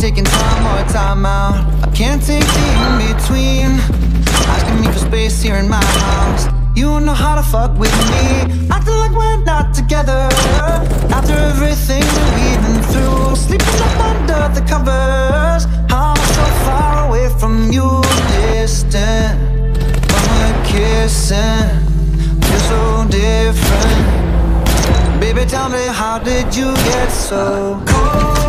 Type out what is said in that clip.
taking time or time out I can't take the in-between Asking me for space here in my house. You know how to fuck with me. Acting like we're not together. After everything we've been through Sleeping up under the covers. I'm so far away from you Distant. When we're kissing Feel so different. Baby, tell me, how did you get so cold?